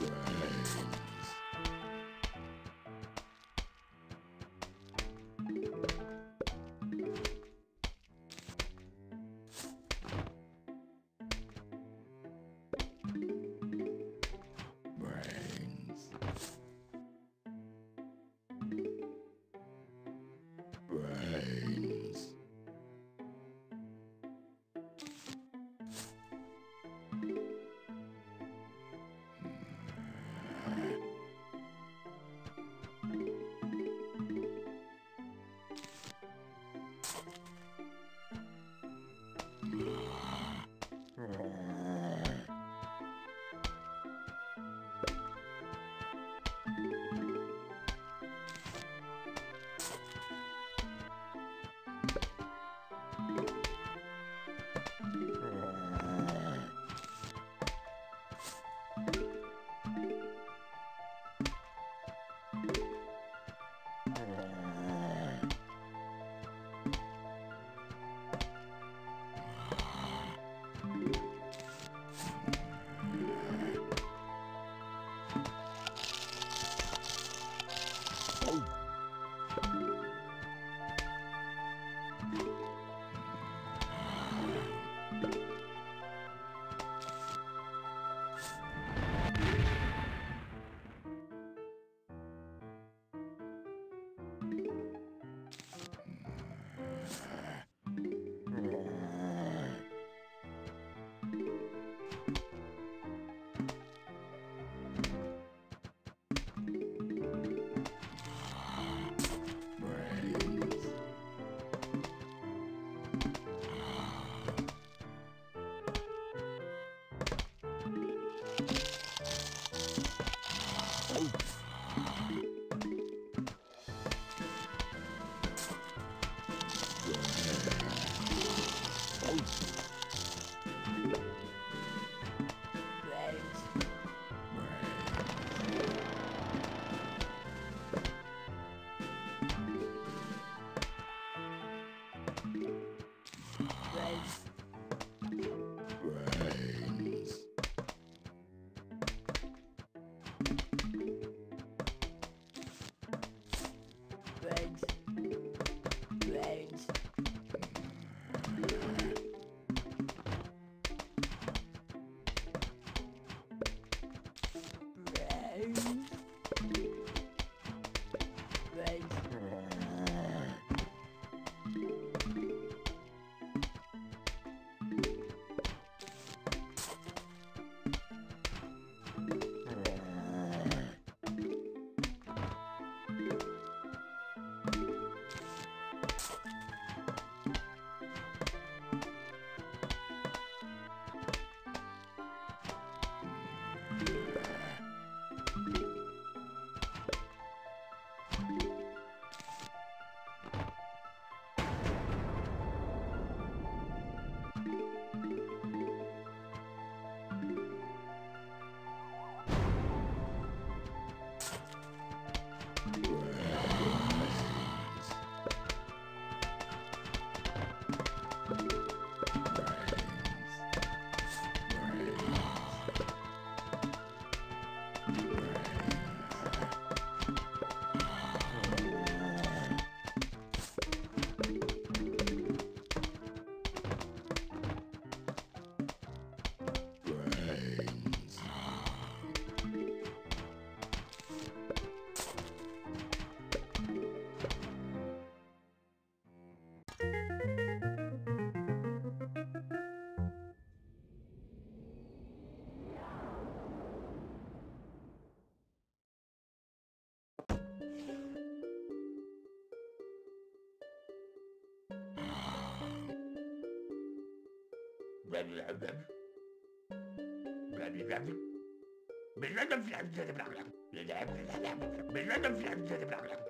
Right. بالندم في الحمد لله بالعمل بالندم في الحمد لله بالعمل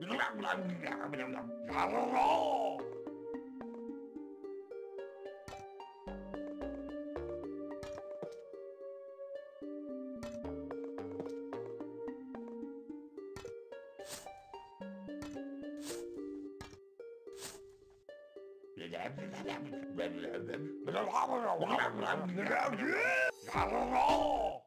بالندم في الحمد لله بالعمل I don't know.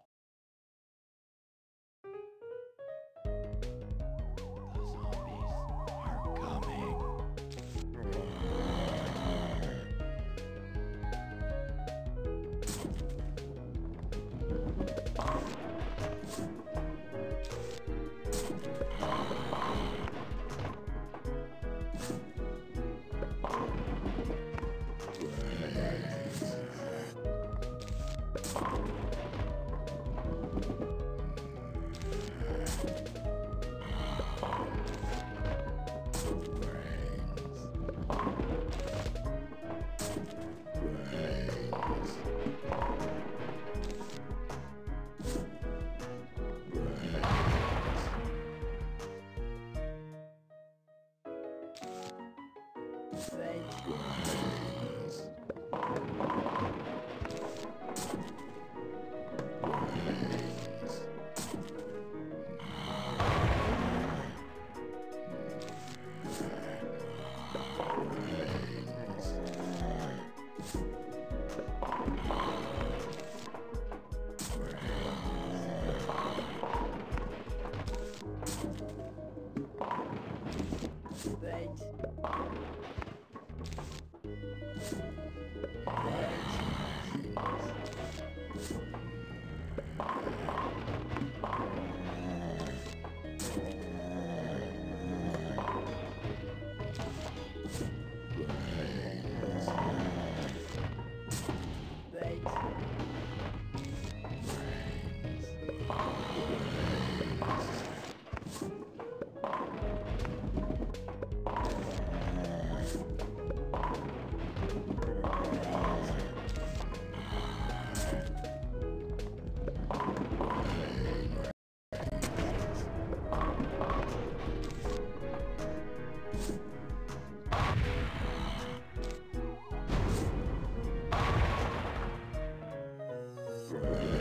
it. Yes.